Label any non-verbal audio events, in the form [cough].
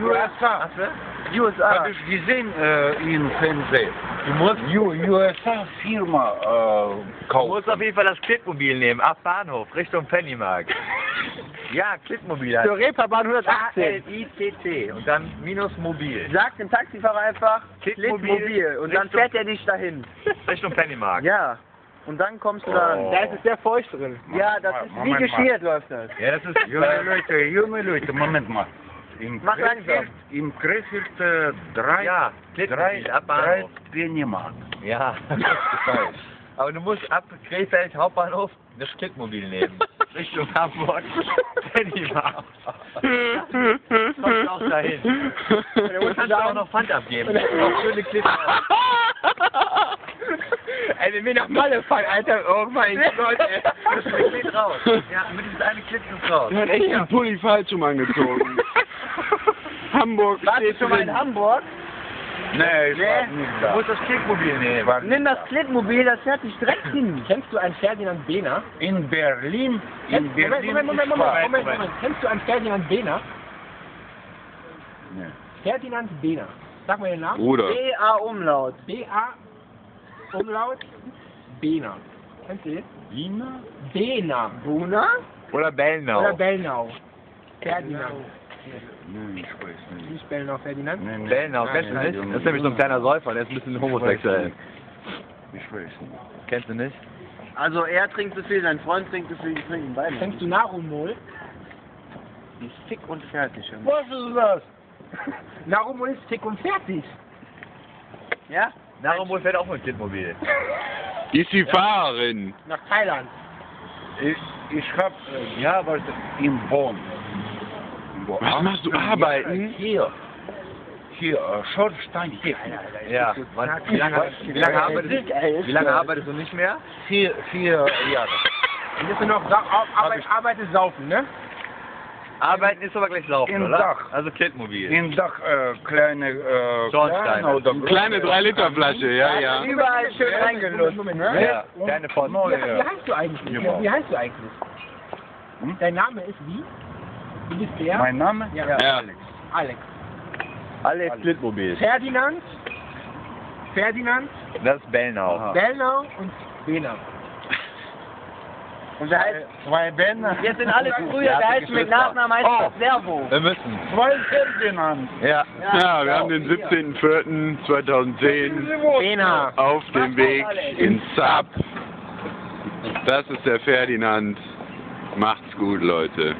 USA. USA. Habe ich gesehen äh, im Fernsehen. Du musst, U USA-Firma äh, du musst kaufen. auf jeden Fall das Klittmobil nehmen, ab Bahnhof, Richtung Pennymark. [laughs] ja, Klittmobil halt. Zur Reeperbahn 118. L-I-T-T und dann minus mobil. Sag dem Taxifahrer einfach. Klickmobil und dann Richtung- fährt er dich dahin. [laughs] Richtung Pennymark. Ja. Und dann kommst du da an. Oh. Da ist es sehr feucht drin. Ja, das ist wie Moment geschmiert läuft das. Ja, das ist Junge Leute, junge Leute, Moment mal. Im Mach Krefeld, im Krefeld äh, drei, Ja, drei, drei. Pennymark. Ja. [laughs] Aber du musst ab Krefeld Hauptbahnhof das Klittmobil nehmen. [laughs] Richtung Hamburg. [laughs] Pennymark. Kommst auch dahin. Du kannst auch noch Pfand abgeben. Das auch schöne Klippen. Ey, wenn wir nach Malle fahren, Alter, oh mein Gott, ey. Das ist ein raus. Ja, mit diesem eine Klitt ist raus. Du hast echt den Pulli falsch um angezogen. Hamburg. Warst du mal in. Hamburg? Nee, ich Nee. war nicht Du da. musst das Klittmobil nehmen. War Nimm das Klittmobil, das fährt dich direkt hin. Kennst du einen Ferdinand Behner? In Berlin, in Moment, Berlin Moment, Moment, Moment. Moment, Moment. Kennst du einen Ferdinand Behner? Nee. Ferdinand Behner. Sag mal den Namen. Bruder. B-A Umlaut. B-A Umlaut Behner. Kennst du den? Wiener? Behner. Buna? Oder Bellnau. Oder Bellnau. Ferdinand. Nein, ich weiß nicht. Nicht Bellnau, Ferdinand. Nee, nee. Bellnau, kennst du nicht? Das ist nämlich so ein kleiner Säufer, der ist ein bisschen homosexuell. Ich weiß nicht. Kennst du nicht? Also er trinkt zu viel, sein Freund trinkt zu viel, die trinken beide. Kennst du Narumol? Ist fick und fertig. Was ist das? [laughs] Narumol ist fick und fertig. Ja? Narumol fährt auch mit Klittmobil. Die ist die Fahrerin. Nach Thailand. Ich, ich hab äh, gearbeitet in Bonn. Bonn. Was machst du, arbeiten? Hier. Hier, äh, Schornsteinfeger. Ja, wann, wie, lange, wie, lange arbeitest, wie lange arbeitest du nicht mehr? Vier, vier Jahre. Und jetzt noch Sa Ar Arbeit, Arbeit ist saufen, ne? Arbeiten ist aber gleich laufen, Im oder? Dach. Also Klittmobil. In Dach äh, kleine äh, Schornsteine. kleine oder Kleine 3-Liter-Flasche, ja, ja. Überall schön reingelutzt. Ne? Ja, kleine Post. Wie, wie heißt du eigentlich? Ja. Wie heißt du eigentlich? Hm? Dein Name ist wie? Du bist der? Mein Name? Ja. Ja. Alex. Alles Klittmobil. Ferdinand, Ferdinand, Das ist Bellnau. Aha. Bellnau und Bena. Und wer heißt? Zwei Bände. Jetzt sind alle früher, Ja, wer heißt mit. Nachnamen heißt Oh. das Servo. Wir müssen. Zwei Ferdinand. Ja. Ja, wir haben den 17.04.2010 Bena. auf dem Weg ins Sub. Das ist der Ferdinand. Macht's gut, Leute.